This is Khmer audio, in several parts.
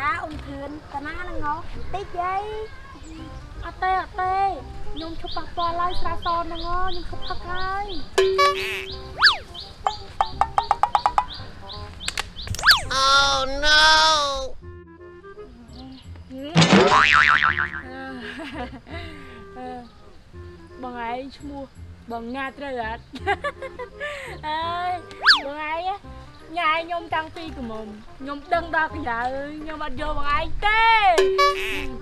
ចាអ៊ំធឿនតាណានឹងងោតិចយាយអត់ទេអត់ទេខ្ញុំឈប់ប៉ះពាល់ឡើយស្រាសហ្នឹងខ្ញុំឈប់ផឹកហើយបងឯងឈ្មោះបងញ៉ាត្រូវអត់អើយបងឯង ញ៉ាខ្ញុំតាំងពីកមុំខ្ញុំដឹងដល់កណ្ដាលខ្ញុំអត់យកបងឯងទេ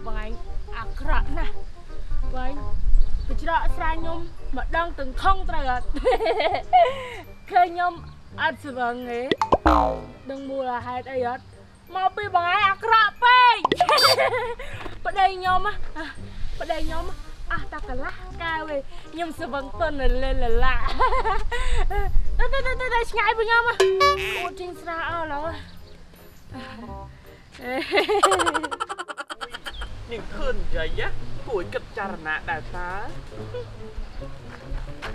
បងឯងអាក្រក់ណាស់បងឯងបច្រកស្រាខ្ញុំមកដឹងទាំងខំត្រូវអត់ឃើញខ្ញុំអត់ស្វឹងទេដឹងមូលហេតុអីអត់មកពីបងឯងអាក្រក់ពេកប្តីខ្ញុំហ៎ប្តីខ្ញុំ អស់តែកន្លះកៅឯងខ្ញុំស្វឹងទន់លេលឡាទៅទៅទៅទៅឆ្ងាយពីខ្ញុំហ៎អួតចេញស្រាអស់ឡើយនាងឃើញនិយាយគួរគិតចរណៈដែរតា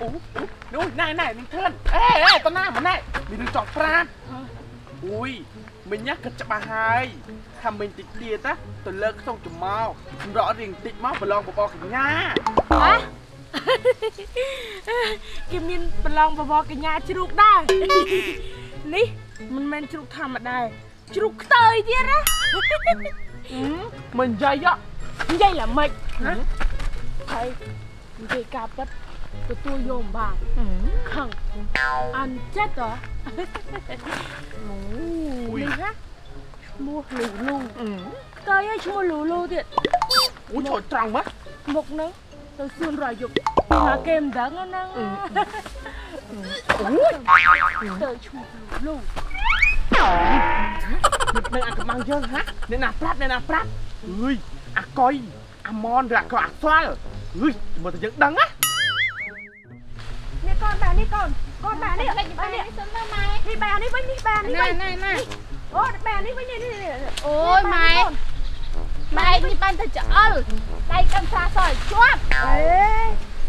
អូនោះណែណែនាងឃើញអេអេតណាម្នាក់មានរឿងចង់ប្រាប់ អូយមិញណាគិតច្បាស់ហើយថាមិញតិចទៀតណាទៅលើកក្នុងចំមកសម្រក់រៀងតិចមកប្រឡងបបកញ្ញាហ៎គេមានប្រឡងបបរកញ្ញាជ្រូកដែរនេះមិនមែនជ្រូកធម្មតាជ្រូកខ្ទើយទៀតណាមិននិយាយហ៎និយាយល្មិចហ៎ហើយនិយាយការពិត ទទួលយកមិនបានខឹងអន់ចិត្តហ៎អូយនេះណាឈ្មោះលូលូតើឲ្យឈ្មោះលូលូទៀតអូយចូលត្រង់មកមុខហ្នឹងទៅសួនរយុគថាគេមិនដឹងហ្នឹងអូយទៅឈ្មោះលូលូនៅអាកំបាំងយើងហ៎អ្នកណាប្រាប់អ្នកណាប្រាប់អើយអាកុយអាមនឬអាកុយអាស្វាល់អើយមើលតែយើងដឹងណា នេះកូនបាទនេះកូនកូនបាទនេះបាទនេះសុំទៅម៉ែនេះបាទនេះវិញនេះបាទនេះវិញណែណែអូបាទនេះវិញនេះនេះនេះអូយម៉ែម៉ែនេះបានតែច្អល់ដៃកាន់ស្រាសឲ្យជាប់អេ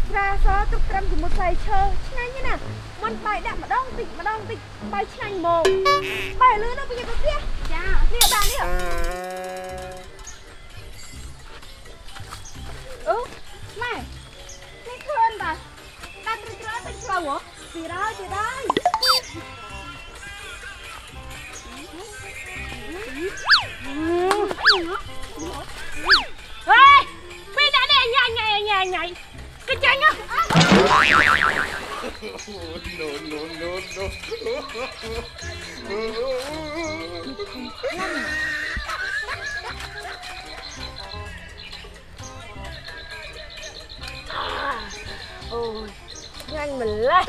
ស្រាសទុកត្រឹមជាមួយផ្លែឈើឆ្ងាញ់ណាស់មុនបាយដាក់ម្ដងតិចម្ដងតិចបាយឆ្ងាញ់ហ្មងបាយលឿនទៅពីទៅផ្ទះចា អូយញ៉ាញ់ម្លេះ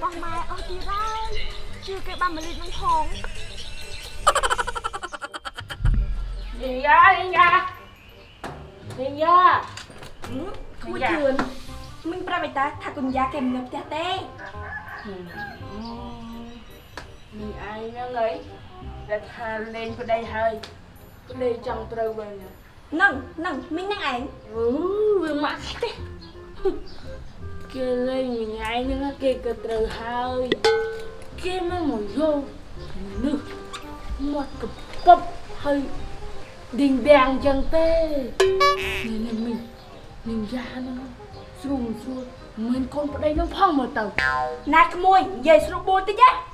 បងម៉ែអស់ទៀតហើយជឿគេបានមកលេងនឹងផងយាយាយាយាយាគួរជឿនមិញប្រាប់ឯតាថាគុណយ៉ាគេមិននៅផ្ទះទេ នេះឯងហ្នឹងអីតែថាលេងប្តីហើយប្តីចង់ត្រូវវិញណានឹងនឹងមិញហ្នឹងឯងអូវាមកទេគេលេងមួយថ្ងៃហ្នឹងគេក៏ត្រូវហើយគេមកមកយកនេះមកកពុបហើយឌីងដាំងចឹងទេនេះនេះមីនឹងយ៉ាហ្នឹងស្រួលស្រួលមិនកូនប្តីនឹងផងមើលទៅណាត់ក្មួយនិយាយស្រួលបួលតិចណា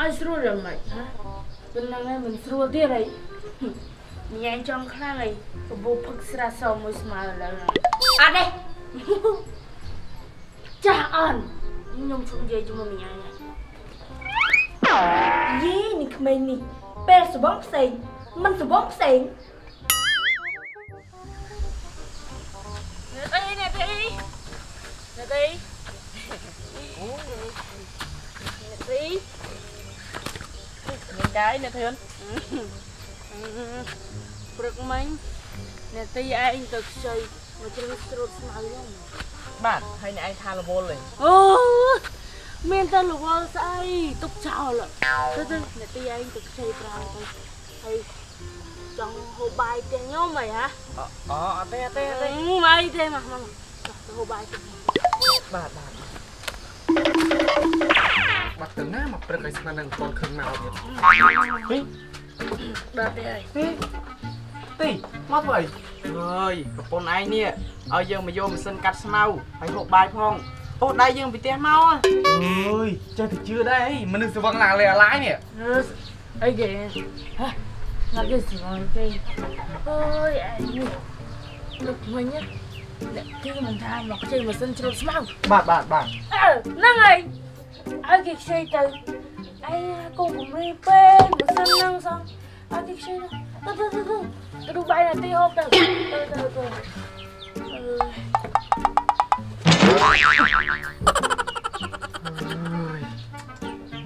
ឲ្យស្រួលរំមិចហាប៉ុណ្ណឹងឯងមិនស្រួលទៀតអីញ៉ែចង់ខ្លាំងអីបបោផឹកស្រាសមួយស្មើឥឡូវហ្នឹងអត់ទេចាស់អន់ខ្ញុំជុំនិយាយជាមួយមីញ៉ាំហើយយីនេះក្មេងនេះពេលសបងផ្សេងមិនសបងផ្សេងអ្នកទីអ្នកទីអ្នកទីអ្នកទីមិន ដែរអ្នកធឿនព្រឹកមិញអ្នកទីឯងទៅខ្ចីមកជ្រើសស្រូតស្មៅហ្នឹងបាទហើយអ្នកឯងថារវល់ទេអូមានតែលវលស្អីទុកចោលទៅទៅអ្នកទីឯងទៅខ្ចីប្រើទៅហើយចង់ហូបបាយផ្ទះខ្ញុំហីហ៎អូអត់ទេអត់ទេអត់ទេអីទេមកមកទៅហូបបាយផ្ទះបាទបាទ បាត់ទៅណាមកព្រឹកឲ្យស្មាននឹងកូនខឹងមកទៀតហេដល់ទេហើយទីទីមកធ្វើអីអើយប្រពន្ធឯងនេះឲ្យយើងមកយកម៉ាស៊ីនកាត់ស្មៅហើយហូបបាយផងអូដៃយើងពីផ្ទះមកអើយចេះតែជឿដែរអីមនុស្សស្វឹងឡើងលេអាឡាយនេះអីគេហ៎មកគេស្ងល់ទេអើយអញនឹកមិញណាអ្នកគេមិនថាមកខ្ចីម៉ាស៊ីនជ្រូតស្មៅបាទបាទបាទអើហ្នឹងហើយ ឲ្យគេខ្ចីទៅអីកូនគំរីពេកម៉ាស៊ីនហ្នឹងសោះឲ្យគេខ្ចីទៅទៅទៅទៅទៅดูបាយនាទីហូបទៅទៅទៅទៅអឺ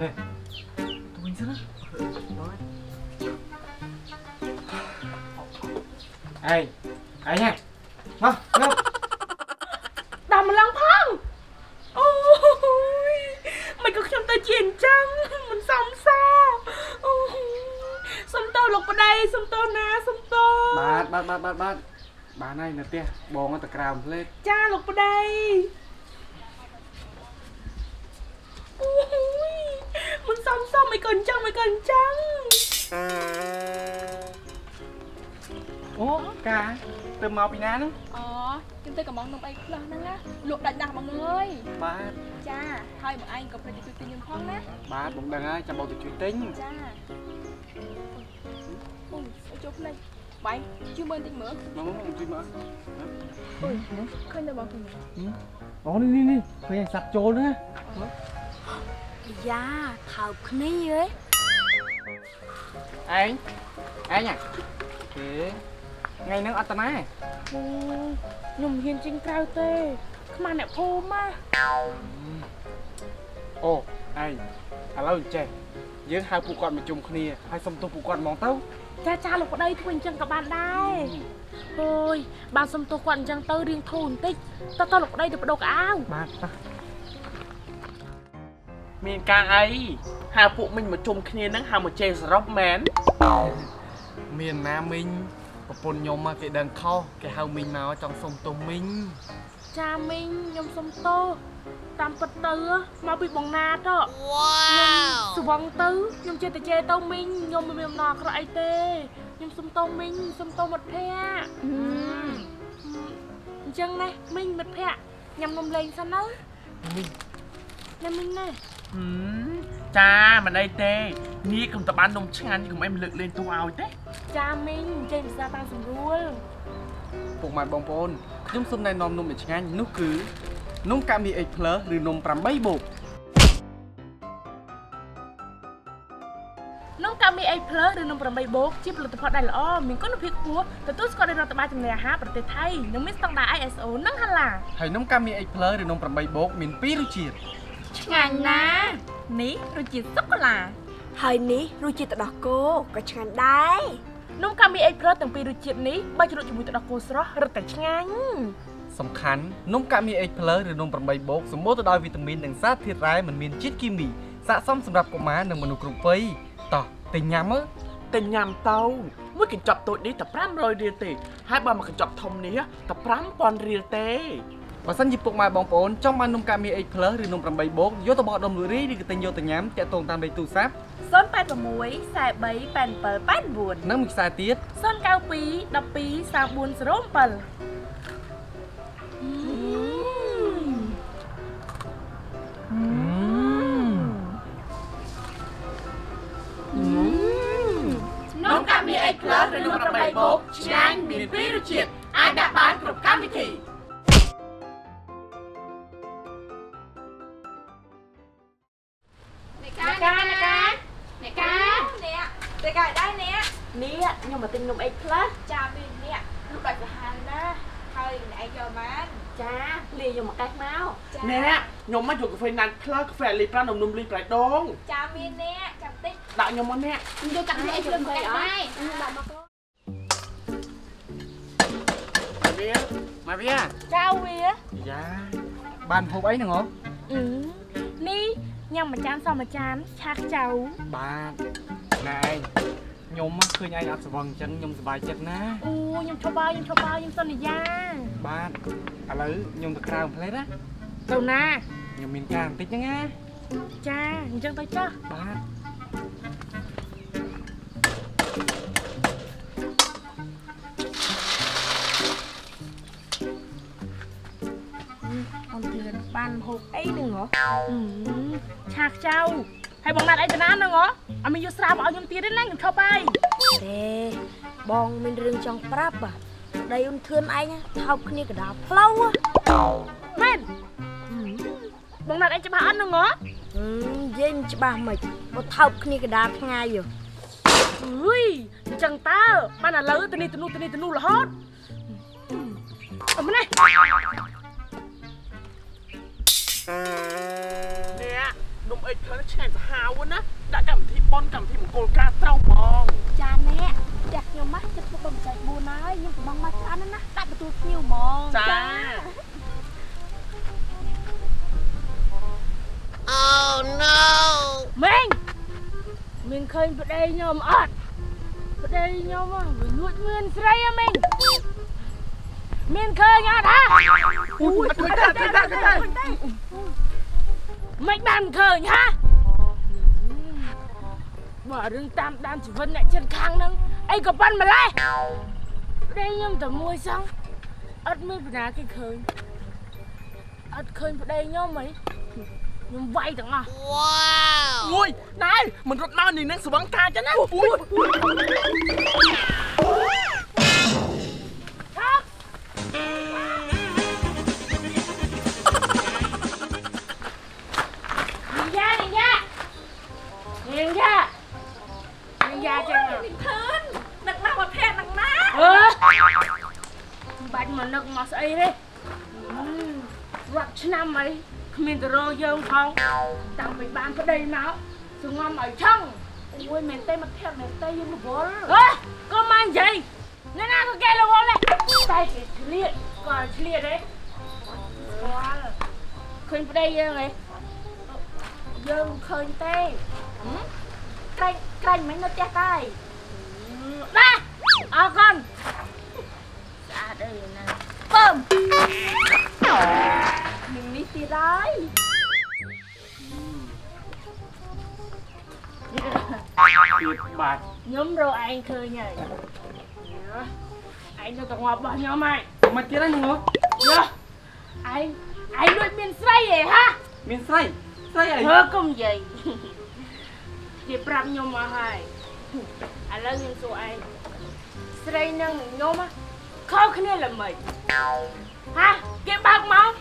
ទៅវិញសិនណាអេអីហ៎មកងើប ដល់ម្លងផងអូយមិនក៏ខ្ញុំទៅជាអញ្ចឹងមិនសមសអូយសុំតោ លោកប្តីសុំតោណាសុំតោបាទបាទបាទបាទបាទបានហើយនៅផ្ទះបងទៅក្រៅផ្លេតចាលោកប្តីអូយមិនសមសមមិនក៏អញ្ចឹងមិនក៏អញ្ចឹងអូកាទៅមកពីណាហ្នឹងអូខ្ញុំទៅកំងនំអីខ្លះហ្នឹងណាលក់ដាច់ណាស់បងអើយបាទចាហើយបងឯងក៏ប្រតិជួយទិញខ្ញុំផងណាបាទបងដឹងហើយចាំបងទៅជួយទិញចា អូយស្អីចូលភ្នែកបាយជួយមើលបន្តិចមើលមកមកជួយមកអូយឃើញតែបងឃើញអូនេះនេះនេះឃើញសัตว์ចូលណាយ៉ាថើបគ្នាហ៎ឯងឯងហ៎គេថ្ងៃហ្នឹងអត់តាណាខ្ញុំហ៊ានចេញក្រៅទេខ្មាស់អ្នកភូមិណាអូឯងឥឡូវចេះ យើងហៅពួកគាត់មកជុំគ្នាហើយសុំទោសពួកគាត់ហ្មងទៅចាចាលោកប្តីធ្វើអញ្ចឹងក៏បានដែរអូយបានសុំទោសគាត់អញ្ចឹងទៅរៀងធូរបន្តិចតើតើលោកប្តីទៅបដូរកៅអៅបាទមានការអីហៅពួកមិញមកជុំគ្នាហ្នឹងហៅមកជេរសរុបមែនមានណាមិញប្រពន្ធខ្ញុំមកគេដឹងខុសគេហៅមិញមកចង់សុំទោសមិញចាមីងខ្ញុំសុំទោស តាមពិតទៅមកពីបងណាតវ៉ាវស្វឹងទៅខ្ញុំចេះតែជេរទៅមីងខ្ញុំមិនមានអំណរអាក្រក់អីទេខ្ញុំសុំទោសមីងសុំទោសមិត្តភក្តិអញ្ចឹងណាមីងមិត្តភក្តិញ៉ាំនំលេងសិនណាមិញណាមីងណាហឹមចាមិនអីទេនេះកុំតបាននំឆ្ងាញ់កុំអីមិនលើកលែងទោសឲ្យទេចាមីងចេះភាសាតាមស្រួលពុកម៉ែបងប្អូនខ្ញុំសូមណែនាំនំមួយឆ្ងាញ់នោះគឺ នំកាមីអេកផ្លើសឬនំ8បូកនំកាមីអីផ្លើឬនំ8បូកជាផលិតផលដែលល្អមានគុណភាពខ្ពស់ទទួលស្គាល់ដោយរដ្ឋបាលចំណីអាហារប្រទេសថៃនិងមានស្តង់ដារ ISO និងហាឡាហើយនំកាមីអេកផ្លើសឬនំ8បូកមានពីររសជាតិឆ្ងាញ់ណាស់នេះរសជាតិសូកូឡាហើយនេះរសជាតិទឹកដោះគោក៏ឆ្ងាញ់ដែរនំកាមីអេផ្លើទាំងពីររសជាតិនេះបើជ្រក់ជាមួយទឹកដោះគោស្រស់រឹតតែឆ្ងាញ់ សំខាន់នំកាមីអេកផ្លើសឬនំ8បូកសម្បូរទៅដោយវីតាមីននិងសារធាតុរ៉ែមិនមានជាតិគីមីស័ក្តិសមសម្រាប់កុមារនិងមនុស្សគ្រប់វ័យតោះទៅញ៉ាំមើលតែញ៉ាំទៅមួយកញ្ចប់តូចនេះតែ500រៀលទេ ហើយបើមកកញ្ចប់ធំនេះតែ5000រៀលទេបើសិនជាពុកម៉ែបងប្អូនចង់បាននំកាមីអេកផ្លើសឬនំ8បូកយកទៅបោះដុំលក់រាយឬក៏ទិញយកទៅញ៉ាំតាក់ទងតាមលេខទូរស័ព្ទ086 43 87 89និងមួយខ្សែទៀត092 12 3407 នំកាមីអេក្លឹបឬនំ8បូកឆ្ងាញ់មានពីររសជាតិអាចដាក់បានគ្រប់កម្មវិធីអ្នកកាអ្នកកាអ្នកកាអ្នកតែកាដែរអ្នកនេះខ្ញុំមកទិញនំអេផ្លើចាមានអ្នកលក់ដាច់សាហាវណាស់ហើយអ្នកឯងយកបានចាលាយកមកកេះមកចាណែខ្ញុំមកយកកាហ្វេណាត់ផ្លើកាហ្វេលីប្រានំនំលីប្រៃដងចាមានអ្នកចាំតិច ដាក់ខ្ញុំមកអ្នកខ្ញុំយកកាក់នេះឲ្យជួយមកកាក់ដែរដាក់មកកូនមកវាមកវាចៅវាយ៉ាបានហូបអីហ្នឹងហ៎អឺនេះញ៉ាំមួយចានសោះមួយចានឆាខ្ចៅបាទណែឯងខ្ញុំមកឃើញឯងអត់ស្វឹងអញ្ចឹងខ្ញុំសប្បាយចិត្តណាអូខ្ញុំឈប់ហើយខ្ញុំឈប់ហើយខ្ញុំសន្យាបាទឥឡូវខ្ញុំទៅក្រៅផ្លេតណាទៅណាខ្ញុំមានការបន្តិចហ្នឹងណាចាអញ្ចឹងទៅចុះបាទ ឆាខ្ចៅហើយបងណាត់អីទៅណាហ្នឹងហ៎អត់មានយកស្រាមកឲ្យខ្ញុំទៀតទេណាខ្ញុំឈប់ហើយទេបងមានរឿងចង់ប្រាប់ហ่ะប្តីអូនធឿនឯងថោកគ្នាកណ្ដាលផ្លូវហ៎មែនបងណាត់អីច្បាស់អត់ហ្នឹងហ៎ហឹមនិយាយមិនច្បាស់មិនបើថោកគ្នាកណ្ដាលថ្ងៃហ៎អើយអញ្ចឹងតើបានឥឡូវទៅនេះទៅនោះទៅនេះទៅនោះរហូតអមនេះអ្នកនំអេកធ្វើឆ្ងាញ់សាហាវណាដាក់កម្មវិធីប៉ុនកម្មវិធីមង្គលការត្រូវហ្មងចាអ្នកផ្ទះខ្ញុំមកចិត្តពុកបំចៃ4ហើយខ្ញុំកំងមកឆ្អិនណាដាក់បន្ទូលភ្ញៀវហ្មងចាម៉េងមានឃើញប្តីខ្ញុំអត់ប្តីខ្ញុំហ៎វាលួចមានស្រីហ៎ម៉េងមានឃើញអត់ហ៎អូយអត់ឃើញតាឃើញតាឃើញតា មិនបានឃើញហ៎បើរឿងតាមដានជីវិតអ្នកចិត្តខាងហ្នឹងអីក៏ប៉ុនម្លេះប្តីខ្ញុំតែមួយសោះអត់មានបណ្ណាគេឃើញអត់ឃើញប្តីខ្ញុំហីខ្ញុំវាយទាំងអស់អូយណែមិនរត់មកនេះនឹងស្វឹងការចឹងណាអូយ មកភ័ក្រមែនទេយើងរវល់អើកុំមកនិយាយអ្នកណាក៏គេរវល់ដែរតែគេឆ្លៀតក៏ឆ្លៀតទេស្គាល់ឃើញប្តីយើងហ៎យើងឃើញទេក្រែងក្រែងមិននៅផ្ទះតែបាទអរគុណស្អាតអីណាពើមនឹងនេះទៀត ទៀតបាទខ្ញុំរកឯងឃើញហើយឯងទៅទៅងាប់របស់ខ្ញុំហើយមកទៀតហ្នឹងហ៎យោឯងឯងដូចមានស្រីហ៎ហាមានស្រីស្រីអីធ្វើកុំនិយាយគេប្រាប់ខ្ញុំមកហើយឥឡូវខ្ញុំសួរឯងស្រីនឹងខ្ញុំខុសគ្នាល្មិចហាគេបើកមក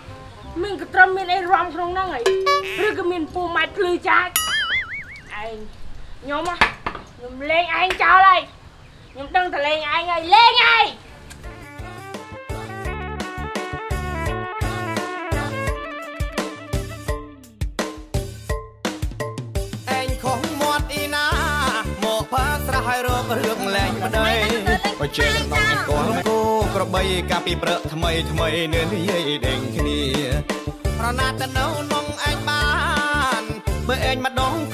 មានកត្រឹមមានអីរំក្នុងហ្នឹងហីឬក៏មានពូម៉ាច់ភ្លឺចាច់ឯង ខ្ញុំខ្ញុំលេងឯងចោលហើយខ្ញុំដឹងតែលេងឯងហើយលេងឯងឯងខុសមាត់អ៊ីណាមកផាស្រះឲ្យរករឿងលែងប្តីបើជិះក្នុងអង្គលគោក្របីកាពីព្រឹកថ្មីថ្មីនេះនិយាយដេញគ្នាប្រណាត់ទៅនៅនងឯងបាន បើឯងម្ដងខំម្ដង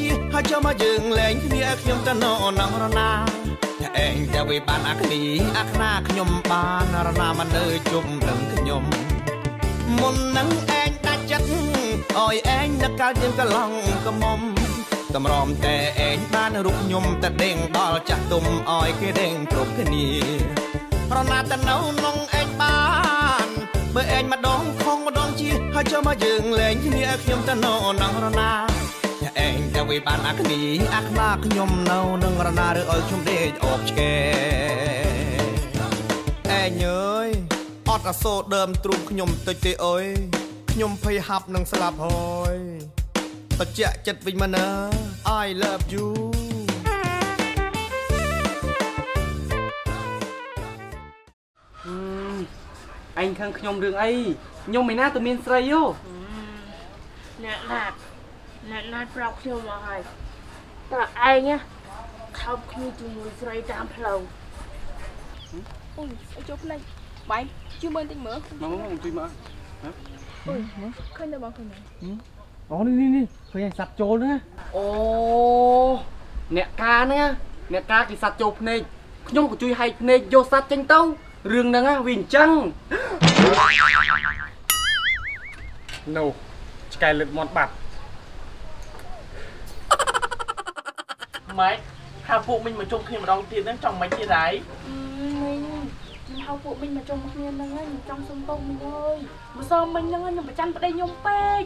ជាហើយចូលមកយើងលែងគ្នាខ្ញុំទៅនៅនងរណាតែឯងតែវាបានអាគ្នាអាខ្នាខ្ញុំបានរណាមកនៅជុំនឹងខ្ញុំមុននឹងឯងដាច់ចិត្តអោយឯងនឹកកាលយើងកន្លងកំមុំតម្រាំតែឯងបានរូបខ្ញុំតែដេងដល់ចាស់ទុំអោយគេដេងគ្រប់គ្នាប្រណាត់ទៅនៅនងឯងបានបើឯងម្ដងខំម្ដងជាហើយចូលមកយើងលែងគ្នាខ្ញុំទៅនៅនងរណា តែឯងតែវាបានអាគ្នាអាខ្លាខ្ញុំនៅនឹងរណាឬអោយខ្ញុំដេកអបឆ្កែឯងអើយអត់អាសូរដើមទ្រូងខ្ញុំតិចទេអើយខ្ញុំភ័យហាប់នឹងស្លាប់ហើយតជាក់ចិត្តវិញមកណា I love you អញខាងខ្ញុំរឿងអីខ្ញុំមិនណាទៅមានស្រីយោអ្នកណាត់ អ្នកណាត់ប្រាប់ខ្ញុំមកហើយតើឯងខោបគ្នាជាមួយស្រីតាមផ្លូវ អូយអីចូលភ្នែកបាយជួយមើលតិចមើល មកមកជួយមក ឃើញទៅបងឃើញ អូនេះនេះនេះឃើញឯងសັດចូលហ្នឹងអូអ្នកការហ្នឹងអ្នកការគេសັດចូលភ្នែកខ្ញុំក៏ជួយហែកភ្នែកយកសັດចេញទៅរឿងហ្នឹងវាអញ្ចឹង នោះឆ្កែលឹកមាត់បាត់ ម៉េចថាពួកមិញមកជុំគ្នាម្ដងទៀតហ្នឹងចង់មិនទៀតហើយមីងចំហហៅពួកមីងមកជុំគ្នាហ្នឹងហើយខ្ញុំចង់សុំទោសមីងអើយម្សិលមិញហ្នឹងខ្ញុំប្រច័ណ្ឌប្តីខ្ញុំពេក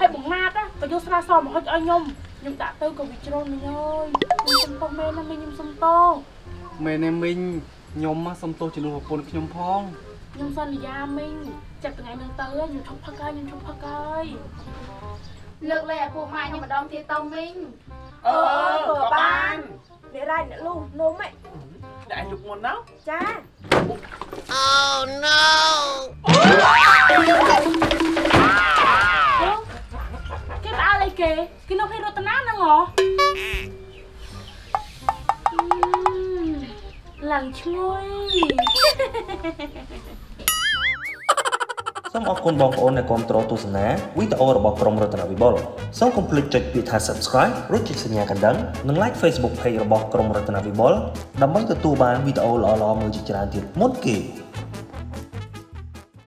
ហើយបងណាតក៏យកស្រាសមកហុចឲ្យខ្ញុំខ្ញុំដាក់ទៅក៏វាជ្រុលមីងអើយខ្ញុំសុំទោសមែនណាមីងខ្ញុំសុំទោសមែនទេមីងខ្ញុំមកសុំទោសជំនួសប្រពន្ធខ្ញុំផងខ្ញុំសន្យាមីងចាប់ថ្ងៃហ្នឹងទៅខ្ញុំឈប់ផឹកហើយខ្ញុំឈប់ផឹកហើយ លើកលែងឲ្យពួកម៉ាក់ខ្ញុំម្ដងទៀតទៅមីងអឺក៏បានអ្នករាយអ្នកលូនំហ៎ដាក់ឲ្យយកមុនណាចាគេផ្អើលអីគេគេនៅភេទរតនាហ្នឹងហ៎អឺឡើងឈ្ងុយ សូមអរគុណបងប្អូនដែលគាំទ្រទស្សនាវីដេអូរបស់ក្រុមរតនវិបុលសូមកុំភ្លេចចុចពាក្យថា Subscribe រួចចុចសញ្ញាកណ្ដឹងនិង Like Facebook Page របស់ក្រុមរតនវិបុលដើម្បីទទួលបានវីដេអូល្អៗមួយជាច្រើនទៀតមុនគេ